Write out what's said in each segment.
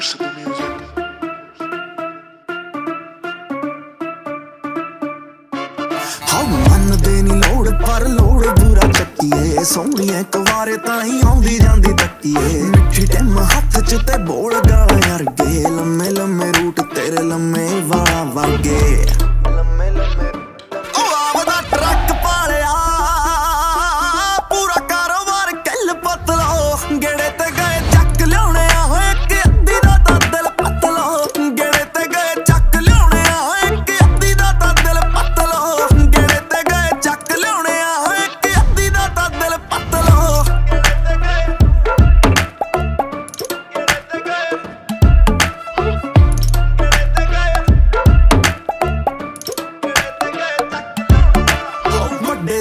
Curse of the music. ਮੰਨਦੇ ਨਹੀਂ ਲੋੜ, ਪਰ ਲੋੜ ਬੁਰਾ ਚੱਕੀਏ। ਸੋਹਣੀਏ ਕੁਵਾਰੇ ਤਾਂ ਹੀ ਆਉਂਦੀ ਜਾਂਦੀ ਤੱਕੀਏ। ਮਿੱਠੀ ਟੈਮ ਹੱਥ ਚ ਤੇ ਬੋਲ ਗਾਲਾਂ ਯਾਰ ਗੇ ਲੰਮੇ ਲੰਮੇ ਰੂਟ ਤੇਰੇ ਲੰਮੇ ਵਾਲਾ ਵਰਗੇ।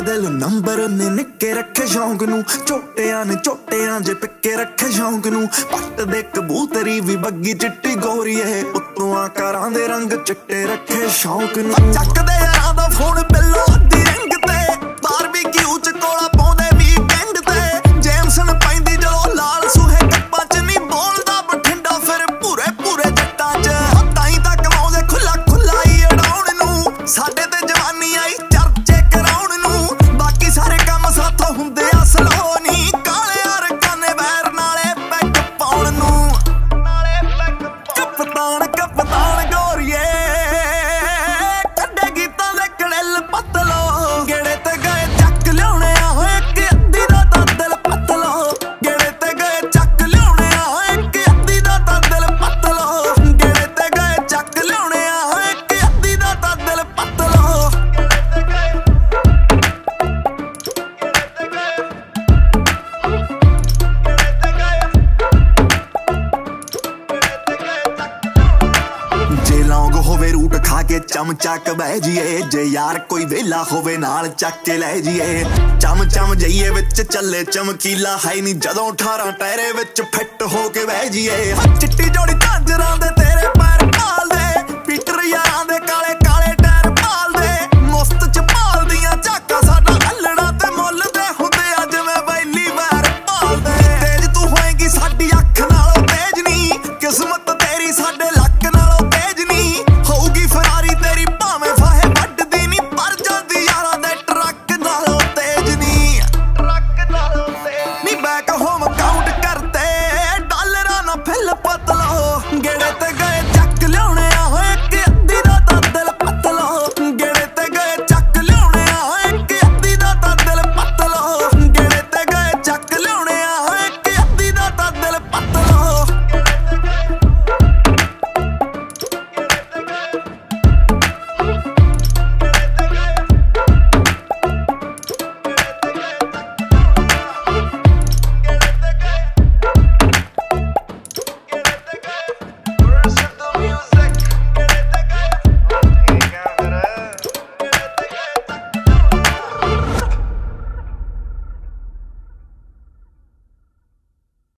ਦਿਲ ਨੰਬਰ ਨੇ ਨਿੱਕੇ ਰੱਖੇ ਸ਼ੌਂਕ ਨੂੰ। ਝੋਟਿਆਂ ਨੇ ਝੋਟਿਆਂ ਜੇ ਪਿੱਕੇ ਰੱਖੇ ਸ਼ੌਂਕ ਨੂੰ। ਪੱਟ ਦੇ ਕਬੂਤਰੀ ਵੀ ਬੱਗੀ ਚਿੱਟੀ ਗੋਰੀਏ ਉੱਤੋਂ ਆਕਾਰਾਂ ਦੇ ਰੰਗ ਚਿੱਟੇ ਰੱਖੇ ਸ਼ੌਂਕ ਨੂੰ। ਚੱਕਦੇ ਯਾਰਾਂ ਹੋਵੇ ਰੂਟ ਖਾ ਕੇ ਚਮਚੱਕ ਬਹਿ ਜੀਏ। ਜੇ ਯਾਰ ਕੋਈ ਵੇਲਾ ਹੋਵੇ ਨਾਲ ਚੱਕ ਕੇ ਲੈ ਜੀਏ। ਚਮ ਚਮ ਜਈਏ ਵਿੱਚ ਚੱਲੇ ਚਮਕੀਲਾ ਹੈ ਨਹੀਂ ਜਦੋਂ 18 ਟਾਇਰੇ ਵਿੱਚ ਫਿੱਟ ਹੋ ਕੇ ਬਹਿ ਜੀਏ। ਚਿੱਟੀ ਜੋੜੀ ਝਾਂਜਰਾਂ ਦੇ